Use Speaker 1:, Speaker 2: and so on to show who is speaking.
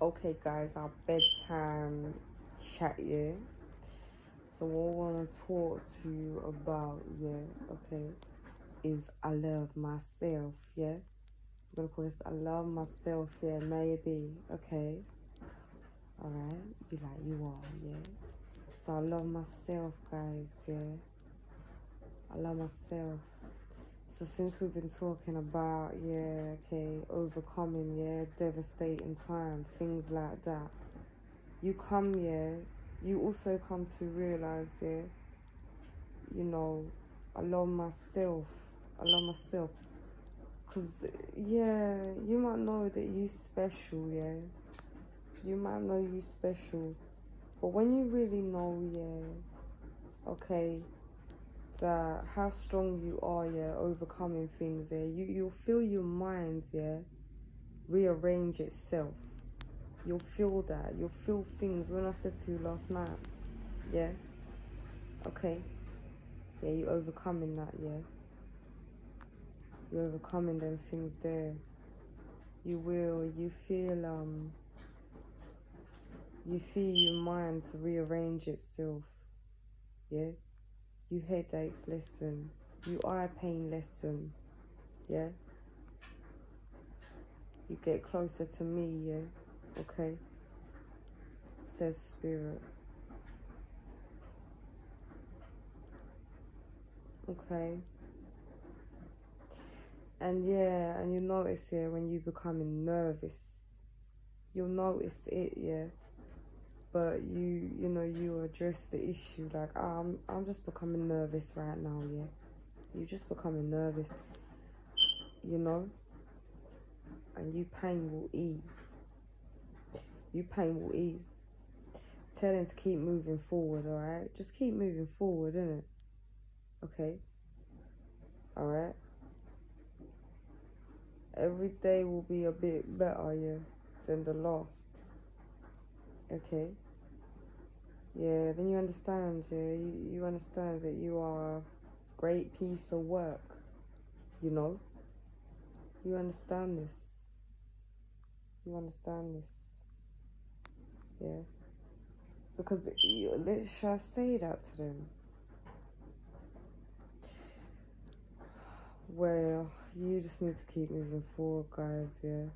Speaker 1: Okay, guys, our bedtime chat, yeah. So what I want to talk to you about, yeah, okay, is I love myself, yeah. I'm gonna call this I love myself, yeah, maybe, okay. Alright, you like you are, yeah. So I love myself, guys, yeah. I love myself. So since we've been talking about, yeah, okay, overcoming, yeah, devastating time, things like that, you come, yeah, you also come to realize, yeah, you know, I love myself. I love myself. Because, yeah, you might know that you special, yeah. You might know you special. But when you really know, yeah, okay, that how strong you are, yeah, overcoming things, yeah, you, you'll feel your mind, yeah, rearrange itself. You'll feel that. You'll feel things. When I said to you last night, yeah, okay, yeah, you're overcoming that, yeah. You're overcoming them things there. You will. You feel um. You feel your mind to rearrange itself. Yeah you headaches lessen, you eye pain lessen, yeah? You get closer to me, yeah? Okay? Says Spirit. Okay? And yeah, and you notice, yeah, when you becoming nervous, you'll notice it, yeah? But you you know you address the issue. Like oh, I'm I'm just becoming nervous right now yeah. You're just becoming nervous you know? And you pain will ease. You pain will ease. Tell him to keep moving forward all right just keep moving forward innit? Okay? All right every day will be a bit better yeah than the last okay. Yeah then you understand yeah. You, you understand that you are a great piece of work you know? You understand this. You understand this. Yeah. Because you, should I say that to them? Well you just need to keep moving forward guys yeah